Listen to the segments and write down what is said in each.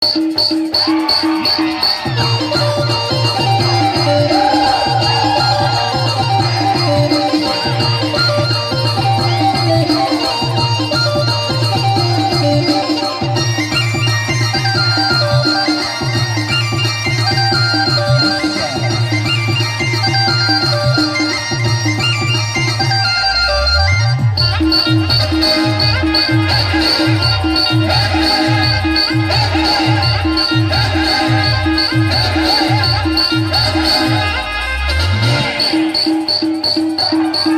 Thank you. Thank you.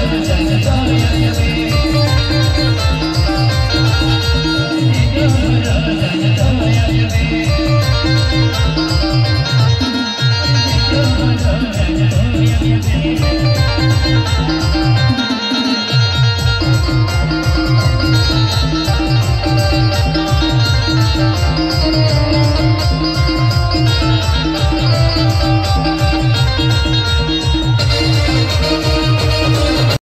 da da da da